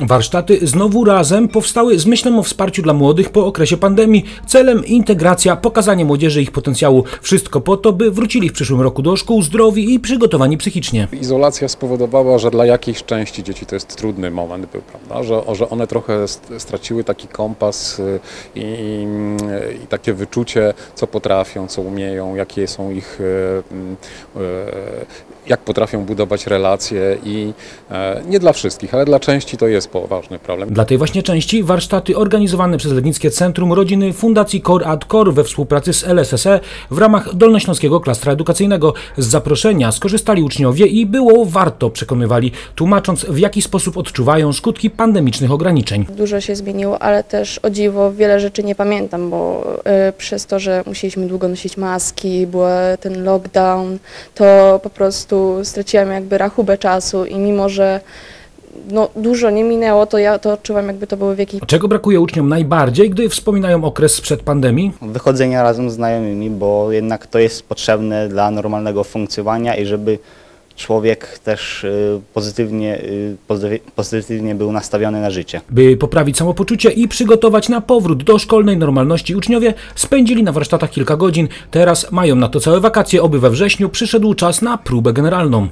Warsztaty znowu razem powstały z myślą o wsparciu dla młodych po okresie pandemii. Celem integracja, pokazanie młodzieży ich potencjału. Wszystko po to, by wrócili w przyszłym roku do szkół zdrowi i przygotowani psychicznie. Izolacja spowodowała, że dla jakiejś części dzieci to jest trudny moment był, prawda? Że, że one trochę st- straciły taki kompas y, i, i, i takie wyczucie, co potrafią, co umieją, jakie są ich, y, y, jak potrafią budować relacje i e, nie dla wszystkich, ale dla części to jest poważny problem. Dla tej właśnie części warsztaty organizowane przez Legnickie Centrum Rodziny Fundacji Core ad Core we współpracy z LSSE w ramach Dolnośląskiego Klastra Edukacyjnego. Z zaproszenia skorzystali uczniowie i było warto, przekonywali, tłumacząc w jaki sposób odczuwają skutki pandemicznych ograniczeń. Dużo się zmieniło, ale też o dziwo wiele rzeczy nie pamiętam, bo y, przez to, że musieliśmy długo nosić maski, był ten lockdown, to po prostu straciłam jakby rachubę czasu i mimo, że no, dużo nie minęło, to ja to odczuwam jakby to były wieki Czego brakuje uczniom najbardziej, gdy wspominają okres sprzed pandemii? wychodzenia razem z znajomymi, bo jednak to jest potrzebne dla normalnego funkcjonowania i żeby człowiek też y, pozytywnie, y, pozytyw- pozytywnie był nastawiony na życie. By poprawić samopoczucie i przygotować na powrót do szkolnej normalności uczniowie spędzili na warsztatach kilka godzin. Teraz mają na to całe wakacje, oby we wrześniu przyszedł czas na próbę generalną.